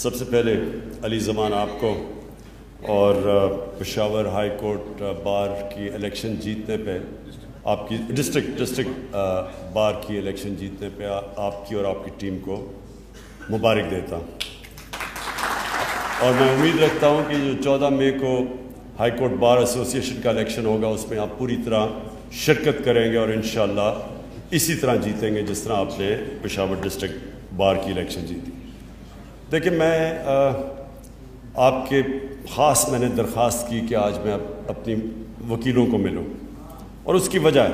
सबसे पहले अली ज़मान आपको और पेशावर हाई कोर्ट बार की इलेक्शन जीतने पे, आपकी डिस्ट्रिक्ट डिस्ट्रिक्ट बार की इलेक्शन जीतने पे आपकी और आपकी टीम को मुबारक देता हूँ। और मैं उम्मीद रखता हूँ कि जो चौदह मई को हाई कोर्ट बार एसोसिएशन का इलेक्शन होगा, उसमें आप पूरी तरह शिरकत करेंगे और इन इसी तरह जीतेंगे जिस तरह आपने पेशावर डिस्ट्रिक्ट बार की इलेक्शन जीती। देखिए, मैं आपके ख़ास मैंने दरख्वास्त की कि आज मैं अपनी वकीलों को मिलूं। और उसकी वजह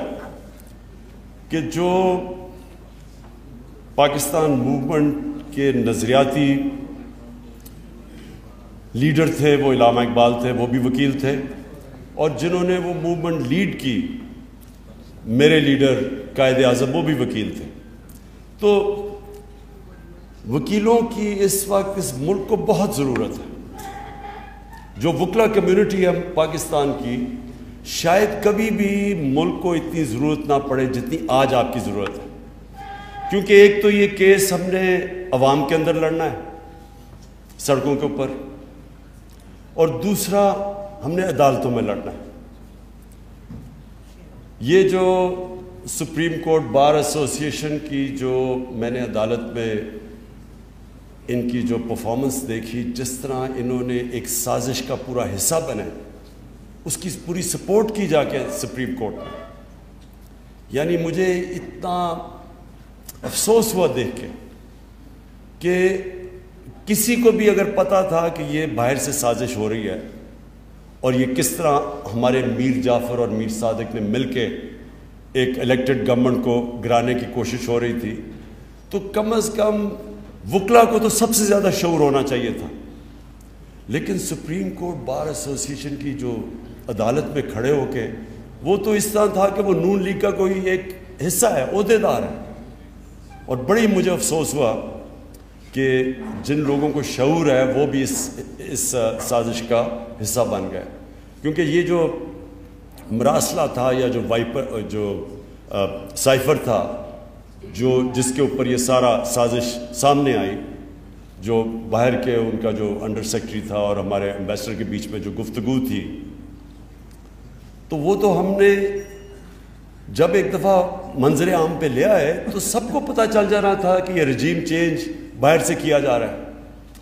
कि जो पाकिस्तान मूवमेंट के नज़रियाती लीडर थे, वो इलामा इकबाल थे, वो भी वकील थे, और जिन्होंने वो मूवमेंट लीड की, मेरे लीडर कायद अजम वो भी वकील थे। तो वकीलों की इस वक्त, इस मुल्क को बहुत ज़रूरत है। जो वकला कम्युनिटी है पाकिस्तान की, शायद कभी भी मुल्क को इतनी ज़रूरत ना पड़े जितनी आज आपकी ज़रूरत है। क्योंकि एक तो ये केस हमने अवाम के अंदर लड़ना है, सड़कों के ऊपर। और दूसरा, हमने अदालतों में लड़ना है। ये जो सुप्रीम कोर्ट बार एसोसिएशन की जो मैंने अदालत में इनकी जो परफॉर्मेंस देखी, जिस तरह इन्होंने एक साजिश का पूरा हिस्सा बने उसकी पूरी सपोर्ट की जाके सुप्रीम कोर्ट में। यानी मुझे इतना अफसोस हुआ देख के कि किसी को भी अगर पता था कि ये बाहर से साजिश हो रही है और ये किस तरह हमारे मीर जाफ़र और मीर सादिक ने मिल के एक इलेक्टेड गवर्नमेंट को गिराने की कोशिश हो रही थी तो कम अज़ कम वकला को तो सबसे ज़्यादा शौर होना चाहिए था। लेकिन सुप्रीम कोर्ट बार एसोसिएशन की जो अदालत में खड़े होके, वो तो इस तरह था कि वो नून लीग का कोई एक हिस्सा है अहदेदार है। और बड़ी मुझे अफसोस हुआ कि जिन लोगों को शूर है, वो भी इस इस साजिश का हिस्सा बन गए। क्योंकि ये जो मरासला था या जो वाइपर, जो साइफर था जो जिसके ऊपर ये सारा साजिश सामने आई, जो बाहर के उनका जो अंडर सेक्रेटरी था और हमारे एम्बेसडर के बीच में जो गुफ्तगु थी तो वो तो हमने जब एक दफ़ा मंजर आम पे ले आए तो सबको पता चल जा रहा था कि ये रजीम चेंज बाहर से किया जा रहा है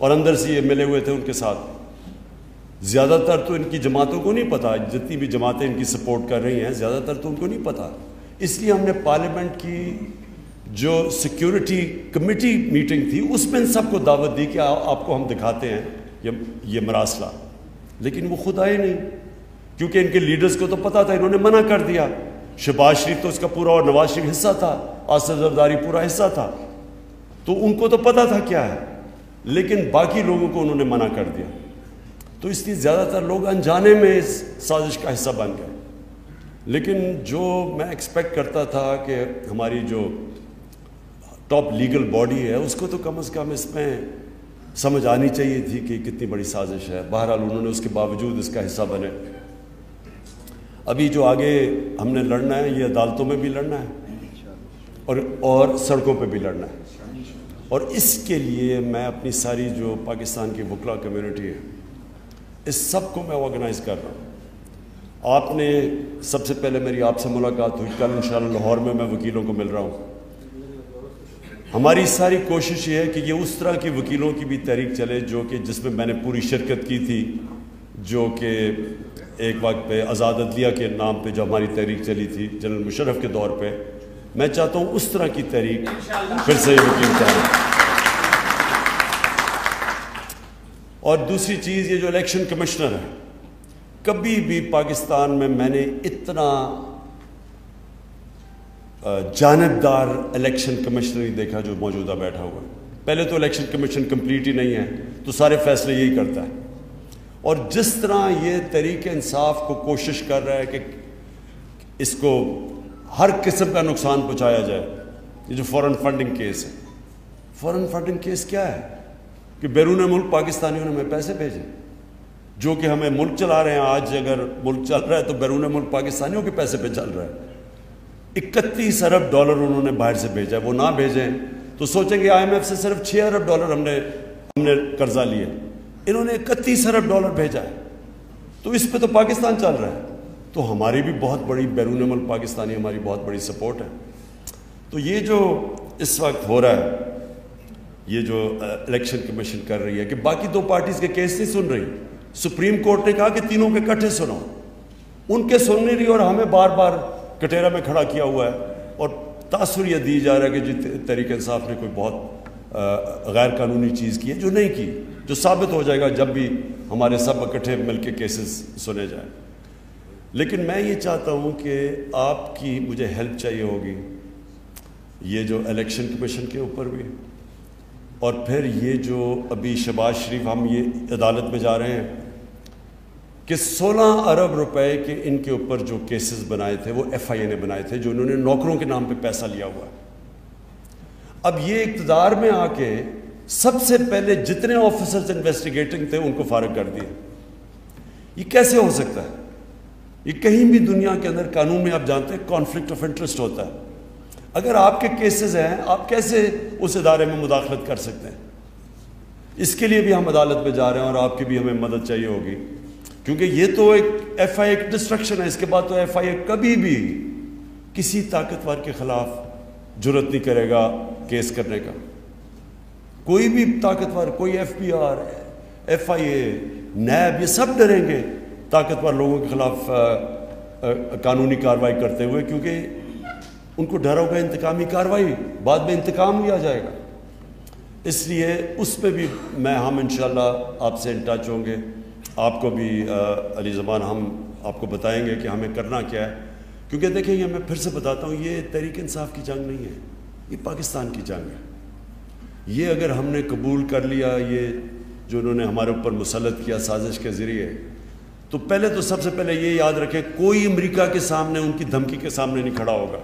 और अंदर से ये मिले हुए थे उनके साथ। ज़्यादातर तो इनकी जमातों को नहीं पता, जितनी भी जमातें इनकी सपोर्ट कर रही हैं, ज़्यादातर तो उनको नहीं पता। इसलिए हमने पार्लियामेंट की जो सिक्योरिटी कमेटी मीटिंग थी उसमें इन सबको दावत दी कि आ, आपको हम दिखाते हैं ये ये मरासला। लेकिन वो खुद आए नहीं क्योंकि इनके लीडर्स को तो पता था इन्होंने मना कर दिया। शहबाज शरीफ तो उसका पूरा और नवाज़ शरीफ हिस्सा था आसफ जरदारी पूरा हिस्सा था। तो उनको तो पता था क्या है लेकिन बाकी लोगों को उन्होंने मना कर दिया। तो इसलिए ज़्यादातर लोग अनजाने में इस साजिश का हिस्सा बन गए। लेकिन जो मैं एक्सपेक्ट करता था कि हमारी जो टॉप लीगल बॉडी है, उसको तो कम अज़ कम इसमें समझ आनी चाहिए थी कि कितनी बड़ी साजिश है। बहरहाल उन्होंने उसके बावजूद इसका हिस्सा बने। अभी जो आगे हमने लड़ना है, ये अदालतों में भी लड़ना है और और सड़कों पे भी लड़ना है। और इसके लिए मैं अपनी सारी जो पाकिस्तान की वकला कम्युनिटी है, इस सबको मैं ऑर्गेनाइज कर रहा हूँ। आपने सबसे पहले मेरी आपसे मुलाकात हुई, कल इन लाहौर में मैं वकीलों को मिल रहा हूँ। हमारी सारी कोशिश ये है कि ये उस तरह की वकीलों की भी तहरीक चले जो कि जिसमें मैंने पूरी शिरकत की थी जो कि एक वक्त पे आज़ाद अदलिया के नाम पे जो हमारी तहरीक चली थी जनरल मुशरफ के दौर पे। मैं चाहता हूँ उस तरह की तहरीक फिर से वकील चाहें और दूसरी चीज़ ये जो इलेक्शन कमिश्नर है कभी भी पाकिस्तान में मैंने इतना जानबदार इलेक्शन कमिश्नर ही देखा जो मौजूदा बैठा हुआ है। पहले तो इलेक्शन कमीशन कंप्लीट ही नहीं है तो सारे फैसले यही करता है। और जिस तरह ये तरीके इंसाफ को कोशिश कर रहा है कि इसको हर किस्म का नुकसान पहुँचाया जाए, ये जो फॉरेन फंडिंग केस है। फॉरेन फंडिंग केस क्या है? कि बैरून मुल्क, पाकिस्तानियों ने हमें पैसे भेजे। जो कि हमें मुल्क चला रहे हैं, आज अगर मुल्क चल रहा है तो बैरून मुल्क, पाकिस्तानियों के पैसे पे चल रहा है। इकतीस अरब डॉलर उन्होंने बाहर से भेजा, वो ना भेजें तो सोचेंगे आईएमएफ से सिर्फ़ छः अरब डॉलर हमने हमने कर्जा लिया। इन्होंने इकतीस अरब डॉलर भेजा है। तो इस पे तो पाकिस्तान चल रहा है। तो हमारी भी बहुत बड़ी, बैरून मुल्क पाकिस्तानी, हमारी बहुत बड़ी सपोर्ट है। तो ये जो इस वक्त हो रहा है, ये जो इलेक्शन कमीशन कर रही है कि बाकी दो पार्टीज़ के केस नहीं सुन रही। सुप्रीम कोर्ट ने कहा कि तीनों के इकट्ठे सुनाओ उनके सुन नहीं रही और हमें बार बार कटेरा में खड़ा किया हुआ है और तासर यह दी जा रहा है कि जी तरीके इंसाफ ने कोई बहुत गैर कानूनी चीज़ की है, जो नहीं की, जो साबित हो जाएगा जब भी हमारे सब इकट्ठे मिल के केसेस सुने जाए। लेकिन मैं ये चाहता हूँ कि आपकी मुझे हेल्प चाहिए होगी। ये जो इलेक्शन कमीशन के ऊपर भी, और फिर ये जो अभी शबाज शरीफ हम ये अदालत में जा रहे हैं कि 16 अरब रुपए के इनके ऊपर जो केसेस बनाए थे, वो एफआईए ने बनाए थे, जो इन्होंने नौकरों के नाम पे पैसा लिया हुआ। अब ये इकतदार में आके सबसे पहले जितने ऑफिसर्स इन्वेस्टिगेटिंग थे, उनको फारग कर दिए। ये कैसे हो सकता है? ये कहीं भी दुनिया के अंदर कानून में आप जानते हैं कॉन्फ्लिक्ट ऑफ़ इंटरेस्ट होता है। अगर आपके केसेस हैं, आप कैसे उस इदारे में मुदाखलत कर सकते हैं? इसके लिए भी हम अदालत में जा रहे हैं और आपकी भी हमें मदद चाहिए होगी। क्योंकि ये तो एक एफ़ आई एक डिस्ट्रक्शन है, इसके बाद तो एफ़ आई कभी भी किसी ताकतवर के खिलाफ ज़रूरत नहीं करेगा, केस करने का। कोई भी ताकतवर, कोई F P R F I A NAB, ये सब डरेंगे ताकतवर लोगों के खिलाफ कानूनी कार्रवाई करते हुए, क्योंकि उनको डर होगा इंतकामी कार्रवाई, बाद में इंतकाम लिया जाएगा। इसलिए उस पर भी मैं, हम इन आपसे इन टच होंगे। आपको भी अली ज़बान, हम आपको बताएँगे कि हमें करना क्या है। क्योंकि देखें देखेंगे मैं फिर से बताता हूँ, ये तहरीक इंसाफ की जंग नहीं है, ये पाकिस्तान की जंग है। ये अगर हमने कबूल कर लिया, ये जो उन्होंने हमारे ऊपर मुसलत किया साजिश के ज़रिए तो पहले तो सबसे पहले ये याद रखें, कोई अमेरिका के सामने, उनकी धमकी के सामने नहीं खड़ा होगा।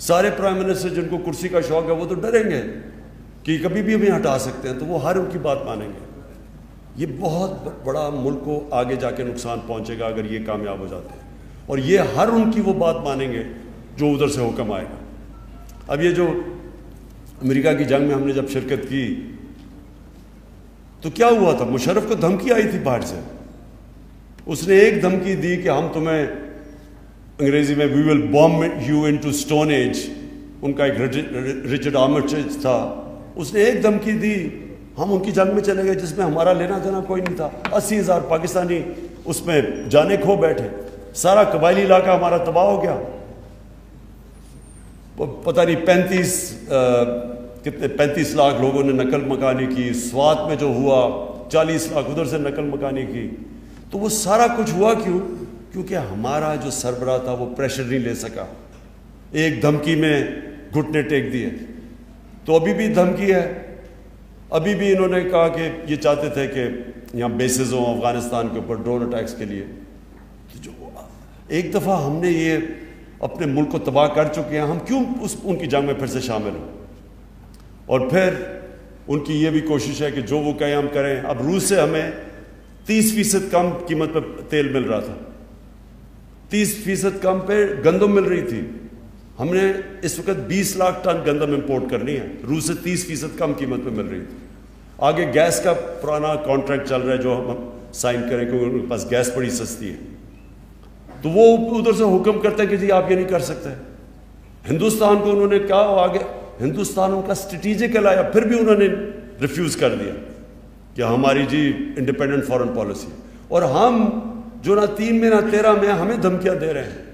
सारे प्राइम मिनिस्टर जिनको कुर्सी का शौक है, वो तो डरेंगे कि कभी भी हमें हटा सकते हैं तो वो हर उनकी बात मानेंगे। ये बहुत बड़ा मुल्क को आगे जाके नुकसान पहुंचेगा अगर ये कामयाब हो जाते हैं। और ये हर उनकी वो बात मानेंगे जो उधर से हुक्म आएगा। अब ये जो अमेरिका की जंग में हमने जब शिरकत की तो क्या हुआ था? मुशरफ को धमकी आई थी बाहर से। उसने एक धमकी दी कि हम तुम्हें अंग्रेज़ी में we will bomb you into stone age उनका एक रिचर्ड आमर्च था। उसने एक धमकी दी हम उनकी जंग में चले गए, जिसमें हमारा लेना देना कोई नहीं था। अस्सी हज़ार पाकिस्तानी उसमें जाने खो बैठे। सारा कबायली इलाका हमारा तबाह हो गया। पता नहीं पैंतीस कितने, पैंतीस लाख लोगों ने नकल मकानी की। स्वात में जो हुआ, चालीस लाख उधर से नकल मकानी की। तो वो सारा कुछ हुआ क्यों? क्योंकि हमारा जो सरबरा था, वो प्रेशर नहीं ले सका। एक धमकी में घुटने टेक दिए। तो अभी भी धमकी है। अभी भी इन्होंने कहा कि ये चाहते थे कि यहाँ बेसिस हों अफ़गानिस्तान के ऊपर ड्रोन अटैक्स के लिए। तो जो एक दफ़ा हमने ये अपने मुल्क को तबाह कर चुके हैं, हम क्यों उस, उनकी जंग में फिर से शामिल हों? और फिर उनकी ये भी कोशिश है कि जो वो कहें हम करें। अब रूस से हमें तीस फ़ीसद कम कीमत पर तेल मिल रहा था। तीस फ़ीसद कम पे गंदम मिल रही थी। हमने इस वक्त 20 लाख टन गंदम इंपोर्ट करनी है। रूस से 30 फ़ीसद कम कीमत पे मिल रही थी आगे गैस का पुराना कॉन्ट्रैक्ट चल रहा है जो हम साइन करें क्योंकि उनके पास गैस बड़ी सस्ती है। तो वो उधर से हुक्म करते हैं कि जी आप ये नहीं कर सकते। हिंदुस्तान को उन्होंने कहा आगे हिंदुस्तान उनका स्ट्रेटिजिकल आया फिर भी उन्होंने रिफ्यूज कर दिया कि हमारी जी इंडिपेंडेंट फॉरेन पॉलिसी और हम जो ना तीन में ना तेरह में हमें धमकियाँ दे रहे हैं।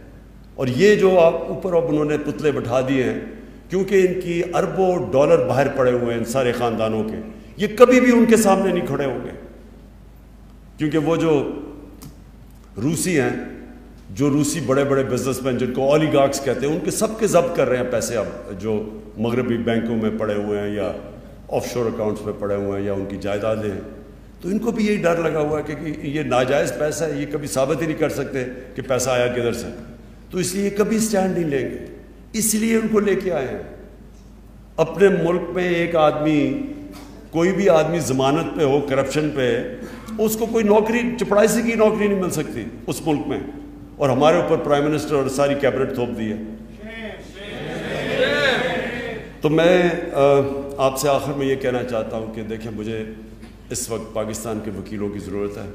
और ये जो आप ऊपर अब उन्होंने पुतले बैठा दिए हैं, क्योंकि इनकी अरबों डॉलर बाहर पड़े हुए हैं इन सारे ख़ानदानों के, ये कभी भी उनके सामने नहीं खड़े होंगे। क्योंकि वो जो रूसी हैं, जो रूसी बड़े बड़े बिजनेसमैन जिनको ऑलीगार्क्स कहते हैं, उनके सबके जब्त कर रहे हैं पैसे अब, जो मगरबी बैंकों में पड़े हुए हैं या ऑफशोर अकाउंट्स में पड़े हुए हैं या उनकी जायदादें हैं। तो इनको भी यही डर लगा हुआ है कि ये नाजायज़ पैसा है, ये कभी साबित ही नहीं कर सकते कि पैसा आया किधर से। तो इसलिए कभी स्टैंड नहीं लेंगे। इसलिए उनको लेके आए हैं। अपने मुल्क में एक आदमी, कोई भी आदमी जमानत पे हो, करप्शन पे, उसको कोई नौकरी चपड़ासी की नौकरी नहीं मिल सकती उस मुल्क में। और हमारे ऊपर प्राइम मिनिस्टर और सारी कैबिनेट थोप दी है। तो मैं आपसे आखिर में ये कहना चाहता हूँ कि देखें, मुझे इस वक्त पाकिस्तान के वकीलों की ज़रूरत है।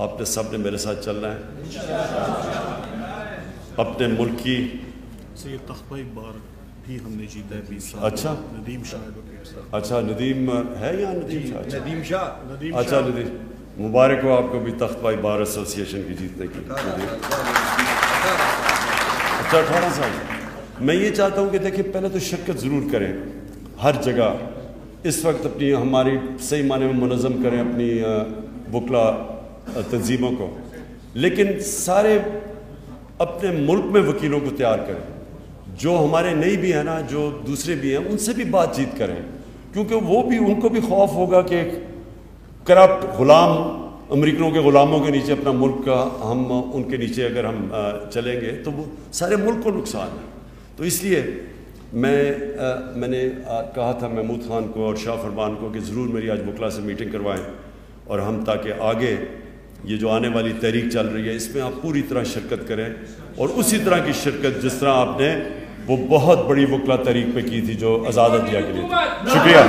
आपने सबने मेरे साथ चलना है। अपने मुल्क की। से तख्ता एक बार भी हमने जीता है बीस साल। अच्छा। नदीम शाह अच्छा नदीम है या नदीम शाह? अच्छा, नदीम शाह। नदीम अच्छा नदीम। मुबारक हो आपको भी तख्त भाई बार एसोसिएशन की जीतने की। अच्छा अठारह साल। मैं ये चाहता हूँ कि देखिए पहले तो शिरकत ज़रूर करें। हर जगह। इस वक्त अपनी हमारी सही माने में मनज़म करें अपनी वकला तंजीमों को। लेकिन सारे अपने मुल्क में वकीलों को तैयार करें। जो हमारे नहीं भी हैं ना जो दूसरे भी हैं उनसे भी बातचीत करें। क्योंकि वो भी उनको भी खौफ होगा कि करप्ट गुलाम अमरीकनों के गुलामों के नीचे अपना मुल्क का हम उनके नीचे अगर हम चलेंगे तो वो सारे मुल्क को नुकसान है। तो इसलिए मैं अ, मैंने अ, कहा था महमूद खान को और शाह फरमान को कि ज़रूर मेरी आज बुकला से मीटिंग करवाएँ और हम ताकि आगे ये जो आने वाली तहरीक चल रही है, इसमें आप पूरी तरह शिरकत करें और उसी तरह की शिरकत जिस तरह आपने वो बहुत बड़ी वकला तहरीक पे की थी जो आज़ाद दिया के लिए। शुक्रिया